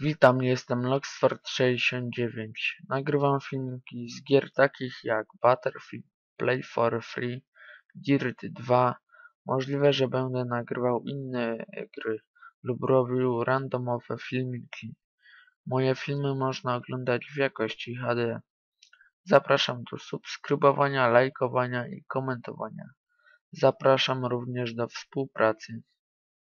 Witam, jestem Luxford69. Nagrywam filmiki z gier takich jak Battlefield, Play for Free, Dirt 2. Możliwe, że będę nagrywał inne gry lub robił randomowe filmiki. Moje filmy można oglądać w jakości HD. Zapraszam do subskrybowania, lajkowania i komentowania. Zapraszam również do współpracy.